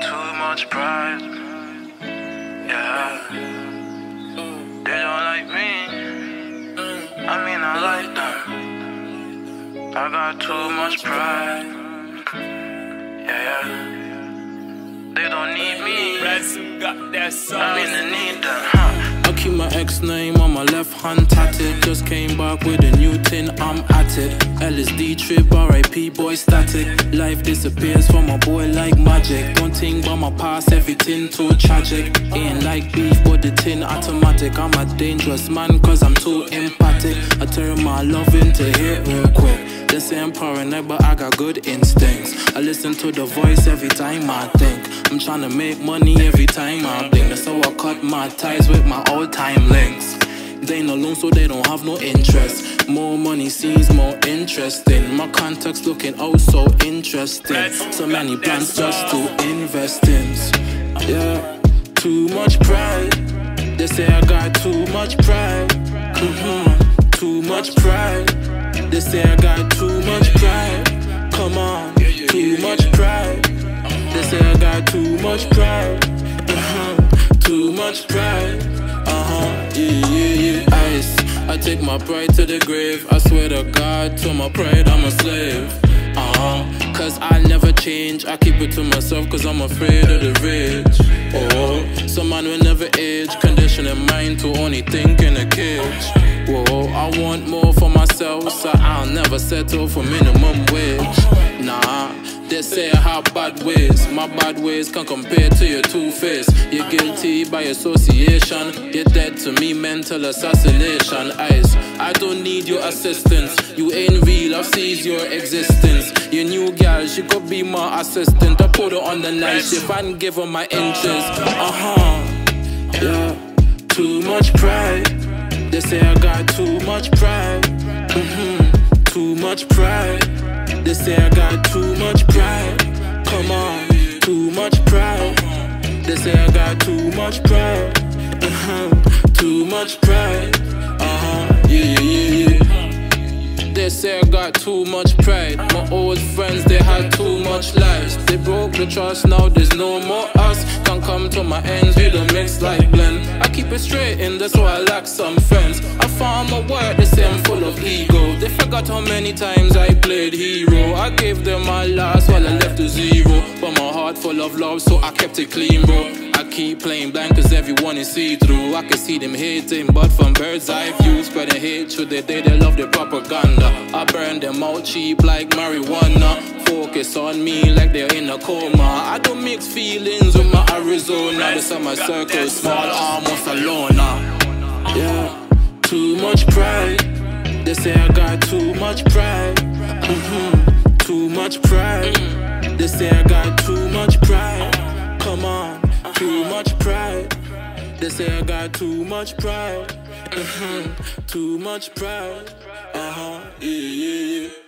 got too much pride. Yeah. They don't like me. I mean, I like them. I got too much pride. Yeah, yeah. They don't need me. Got that I sauce. mean, they need them. Huh. I keep my ex name on my left hand tatted. Just came back with a new tin, I'm at it. LSD trip, RIP, boy static. Life disappears from my boy like magic. Don't think about my past, everything too tragic. Ain't like beef, but the tin automatic. I'm a dangerous man, cause I'm too empathic. I turn my love into hate real quick. They say I'm paranoid, but I got good instincts. I listen to the voice every time I think. I'm trying to make money every time I blink. That's how I cut my ties with my old time links. They ain't alone, so they don't have no interest. More money seems more interesting. My contacts looking oh so interesting. So many plans just to invest in. Yeah, too much pride. They say I got too much pride. hmm Too much pride. They say I got too much pride. Come on, too much pride. They say I got too much pride. Uh-huh. Too much pride. Take my pride to the grave. I swear to God, to my pride, I'm a slave. Uh huh. Cause I never change. I keep it to myself cause I'm afraid of the rich. Oh, some man will never age. Conditioning mind to only think in a cage. Whoa, I want more for myself, so I'll never settle for minimum wage. Nah, they say I have bad ways. My bad ways can compare to your two face. You're guilty by association. You're dead to me, mental assassination. Eyes, I don't need your assistance. You ain't real, I've seized your existence. Your new girl, she could be my assistant. I put her on the night shift and give her my interest. Uh huh. Yeah, too much pride. They say I got too much pride. hmm Too much pride. They say I got too much pride. Come on, too much pride. They say I got too much pride. uh huh, Too much pride. Uh huh. Yeah, yeah, yeah, yeah. They say I got too much pride. My old friends, they had too much lies. They broke the trust, now there's no more us. Can't come to my ends, we don't mix like blend. I keep it straight in, that's why I lack some friends. I found my work, they say I'm full of ego. They forgot how many times I played hero. I gave them my last while I left a zero. But my heart full of love, so I kept it clean, bro. I keep playing blank cause everyone is see through. I can see them hating, but from bird's eye view, spreading hatred. the day they love the propaganda. I burn them out cheap like marijuana. Focus on me like they're in a coma. I don't mix feelings with my Arizona. Is my circle, small almost alone. Yeah, too much pride. They say I got too much pride. hmm Too much pride. They say I got too much pride. Come on, too much pride. They say I got too much pride. hmm Too much pride. Uh huh. Yeah, yeah, yeah.